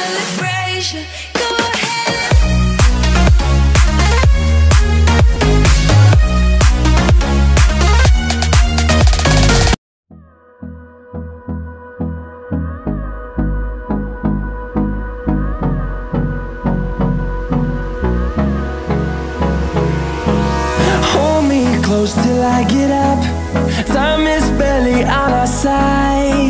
celebration. Go ahead. Hold me close till I get up. Time is barely on our side.